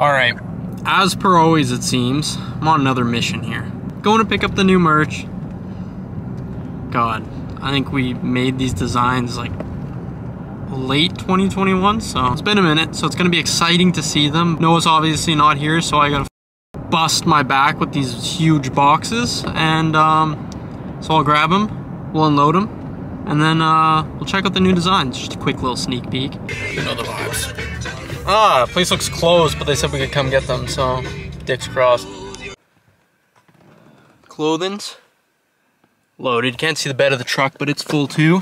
Alright, as per always it seems, I'm on another mission here. Going to pick up the new merch. God, I think we made these designs like late 2021, so it's been a minute, so it's gonna be exciting to see them. Noah's obviously not here, so I gotta bust my back with these huge boxes, and um, so I'll grab them, we'll unload them, and then uh, we'll check out the new designs. Just a quick little sneak peek. You know the vibes. Ah, place looks closed, but they said we could come get them, so dicks crossed. Clothing's loaded. Can't see the bed of the truck, but it's full too.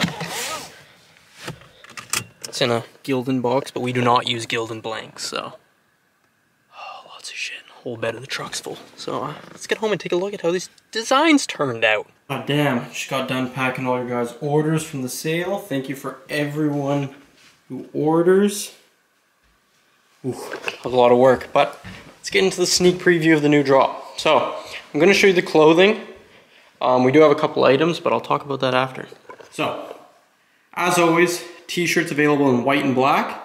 It's in a Gildan box, but we do not use Gildan blanks, so. Oh, lots of shit. Whole bed of the truck's full. So uh, let's get home and take a look at how these designs turned out. God damn, just got done packing all your guys' orders from the sale. Thank you for everyone who orders. That was a lot of work, but let's get into the sneak preview of the new drop. So, I'm gonna show you the clothing. Um, we do have a couple items, but I'll talk about that after. So, as always, t-shirts available in white and black,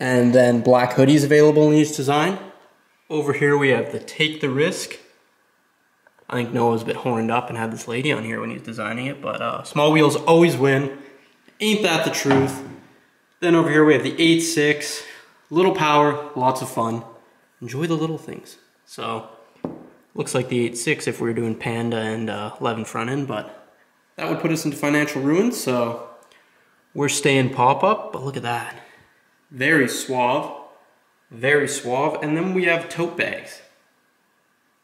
and then black hoodies available in each design. Over here we have the Take the Risk. I think Noah was a bit horned up and had this lady on here when he was designing it, but uh, small wheels always win. Ain't that the truth? Then over here we have the 8.6, little power, lots of fun. Enjoy the little things. So, looks like the 8.6 if we were doing Panda and uh, Levin front end, but that would put us into financial ruin, so we're staying pop-up, but look at that. Very suave, very suave. And then we have tote bags.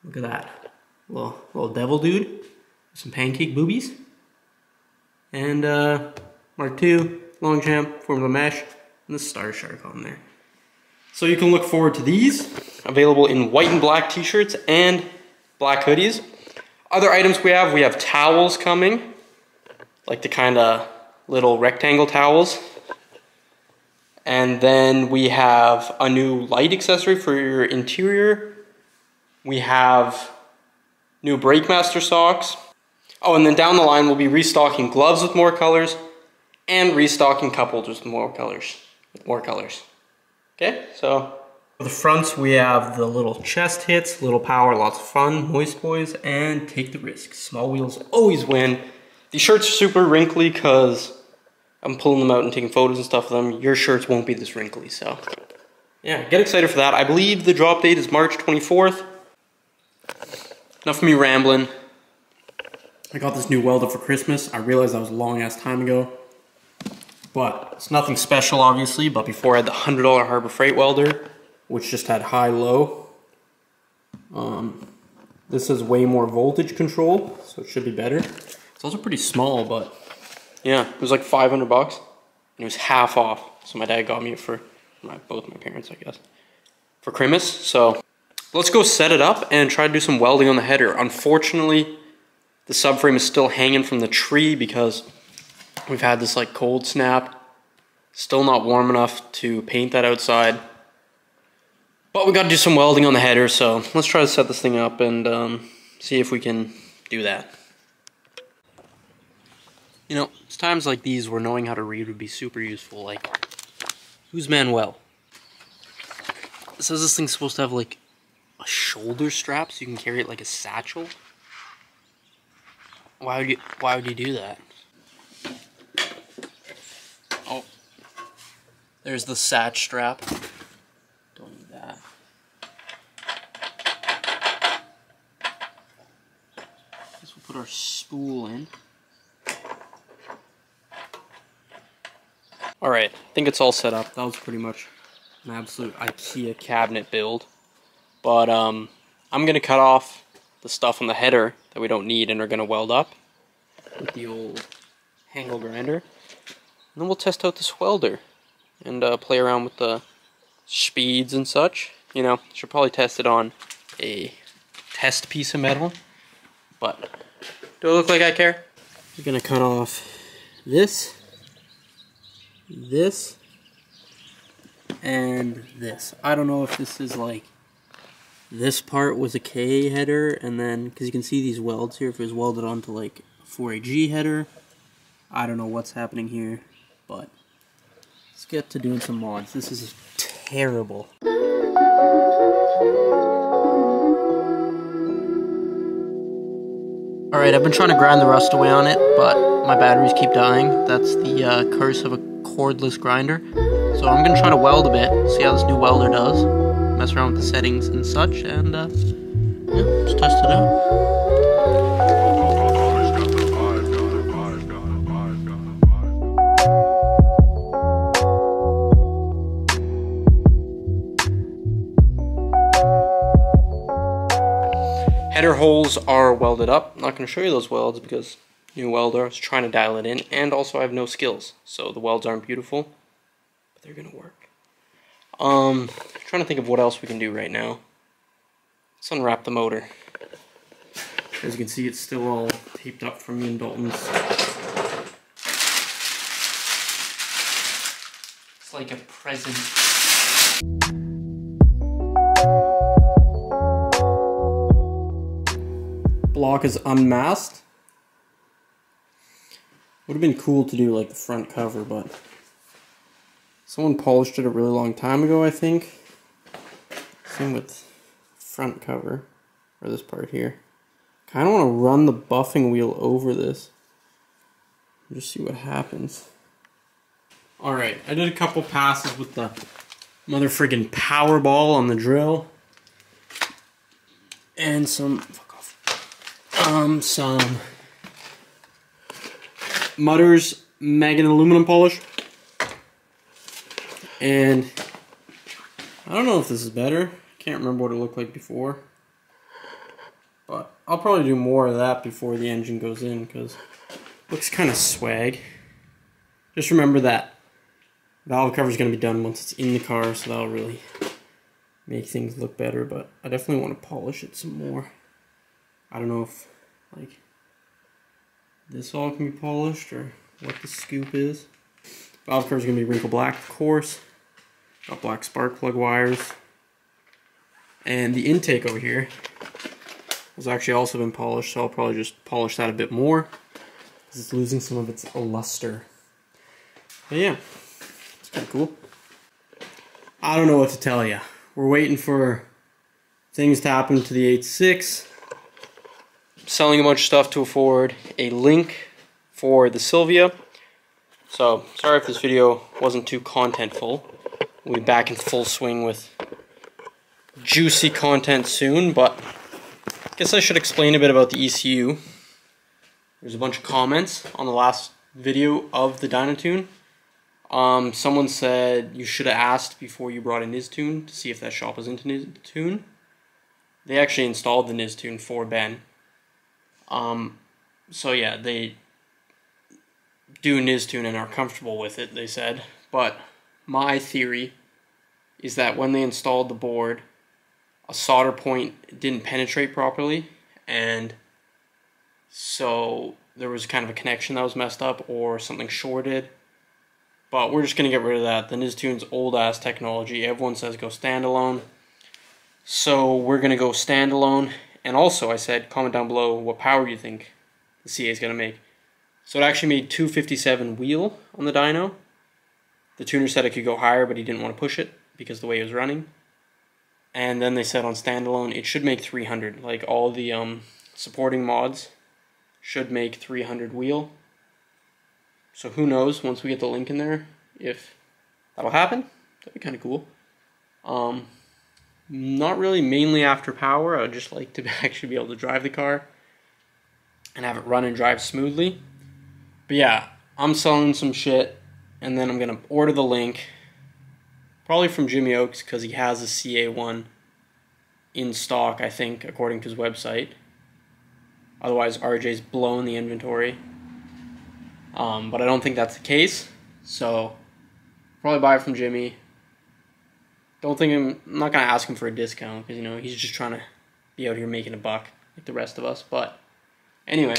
Look at that. Little, little devil dude, some pancake boobies. And uh, Mark II, Longchamp, Formula Mesh, and the Star Shark on there. So you can look forward to these, available in white and black t-shirts and black hoodies. Other items we have, we have towels coming, like the kind of little rectangle towels. And then we have a new light accessory for your interior. We have new Breakmaster socks. Oh, and then down the line we'll be restocking gloves with more colors and restocking cup holders with more colors. With more colors. Okay, so for the fronts we have the little chest hits, little power, lots of fun, moist boys, and take the risk. Small wheels always win. These shirts are super wrinkly because I'm pulling them out and taking photos and stuff of them. Your shirts won't be this wrinkly, so. Yeah, get excited for that. I believe the drop date is March 24th. Enough of me rambling. I got this new welder for Christmas. I realized that was a long ass time ago. But it's nothing special, obviously. But before I had the $100 Harbor Freight welder, which just had high-low. Um, this has way more voltage control, so it should be better. It's also pretty small, but yeah, it was like 500 bucks. And it was half off. So my dad got me it for my, both my parents, I guess, for Christmas. So let's go set it up and try to do some welding on the header. Unfortunately, the subframe is still hanging from the tree because we've had this like cold snap. Still not warm enough to paint that outside. But we got to do some welding on the header, so let's try to set this thing up and um, see if we can do that. You know, it's times like these where knowing how to read would be super useful. Like, who's Manuel? It says this thing's supposed to have like a shoulder strap so you can carry it like a satchel. Why would you why would you do that? There's the satch strap. Don't need that. Guess we'll put our spool in. Alright, I think it's all set up. That was pretty much an absolute IKEA cabinet build. But um, I'm going to cut off the stuff on the header that we don't need and are going to weld up with the old angle grinder. And then we'll test out this welder and uh, play around with the speeds and such. You know, should probably test it on a test piece of metal. But do I look like I care? Going to cut off this this, and this. I don't know if this is like, this part was a K header, and then, because you can see these welds here, if it was welded onto like a 4AG header. I don't know what's happening here, but Let's get to doing some mods. This is terrible. Alright, I've been trying to grind the rust away on it, but my batteries keep dying. That's the uh, curse of a cordless grinder. So I'm going to try to weld a bit, see how this new welder does. Mess around with the settings and such, and uh, yeah, just test it out. Holes are welded up. I'm not going to show you those welds because new welder. I was trying to dial it in, and also I have no skills, so the welds aren't beautiful, but they're gonna work. Um, trying to think of what else we can do right now. Let's unwrap the motor. As you can see, it's still all taped up from me and Dalton's. It's like a present. Block is unmasked. Would have been cool to do like the front cover, but someone polished it a really long time ago, I think. Same with front cover, or this part here. Kind of want to run the buffing wheel over this. Just see what happens. Alright, I did a couple passes with the mother friggin' power ball on the drill. And some, um, some Mothers Magnet aluminum polish. And I don't know if this is better. Can't remember what it looked like before. But I'll probably do more of that before the engine goes in because looks kind of swag. Just remember that valve cover is going to be done once it's in the car, so that'll really make things look better. But I definitely want to polish it some more. I don't know if like this all can be polished or what the scoop is. Valve cover is going to be wrinkle black, of course. Got black spark plug wires. And the intake over here has actually also been polished, so I'll probably just polish that a bit more because it's losing some of its luster. But yeah, it's kind of cool. I don't know what to tell you. We're waiting for things to happen to the 8.6 selling a bunch of stuff to afford a link for the Silvia. So, sorry if this video wasn't too contentful. We'll be back in full swing with juicy content soon, but I guess I should explain a bit about the ECU. There's a bunch of comments on the last video of the Dynatune. Um, someone said you should have asked before you brought a Nistune to see if that shop was into Nistune. They actually installed the Nistune for Ben, um, so yeah, they do Nistune and are comfortable with it, they said. But my theory is that when they installed the board, a solder point didn't penetrate properly, and so there was kind of a connection that was messed up or something shorted. But we're just going to get rid of that. The Nistune's old ass technology. Everyone says go standalone. So we're going to go standalone and also, I said, comment down below what power you think the CA is going to make. So it actually made 257 wheel on the dyno. The tuner said it could go higher, but he didn't want to push it because the way it was running. And then they said on standalone, it should make 300. Like all the um, supporting mods should make 300 wheel. So who knows, once we get the link in there, if that'll happen. That'd be kind of cool. Um, not really mainly after power. I would just like to actually be able to drive the car and have it run and drive smoothly. But yeah, I'm selling some shit and then I'm going to order the link probably from Jimmy Oakes because he has a CA1 in stock, I think, according to his website. Otherwise, RJ's blown the inventory. Um, but I don't think that's the case. So, probably buy it from Jimmy. Don't think I'm, I'm not gonna ask him for a discount because you know he's just trying to be out here making a buck like the rest of us. But anyway,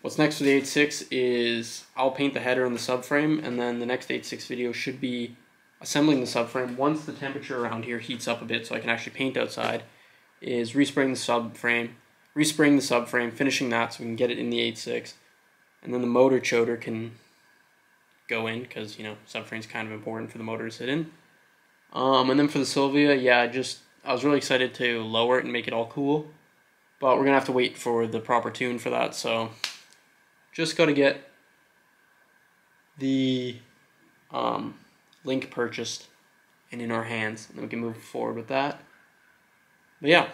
what's next for the 8.6 is I'll paint the header and the subframe, and then the next 8.6 video should be assembling the subframe. Once the temperature around here heats up a bit, so I can actually paint outside, is respraying the subframe, respraying the subframe, finishing that so we can get it in the 8.6, and then the motor choder can go in because you know subframe's kind of important for the motor to sit in. Um, and then for the Silvia, yeah, just I was really excited to lower it and make it all cool But we're gonna have to wait for the proper tune for that, so just gotta get the um, link purchased and in our hands, and then we can move forward with that. But yeah,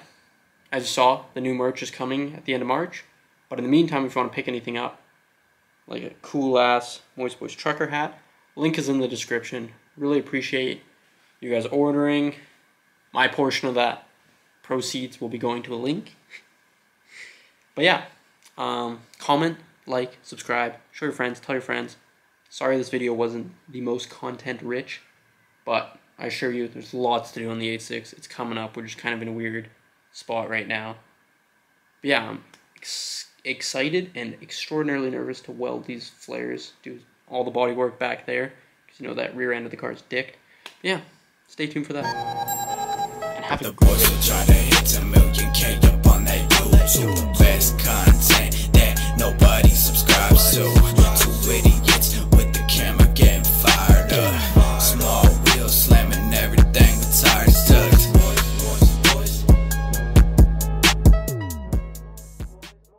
as you saw, the new merch is coming at the end of March. But in the meantime, if you want to pick anything up, like a cool ass Moist Boys trucker hat, link is in the description. Really appreciate you guys ordering. My portion of that proceeds will be going to a link. But yeah, um, comment, like, subscribe, show your friends, tell your friends. Sorry this video wasn't the most content rich, but I assure you there's lots to do on the 8.6. It's coming up. We're just kind of in a weird spot right now. But yeah, I'm ex excited and extraordinarily nervous to weld these flares, do all the body work back there, because you know that rear end of the car is dicked. But yeah, Stay tuned for that. And the boys are trying to hit a million K up on that YouTube. Best content that nobody subscribes to. Too witty.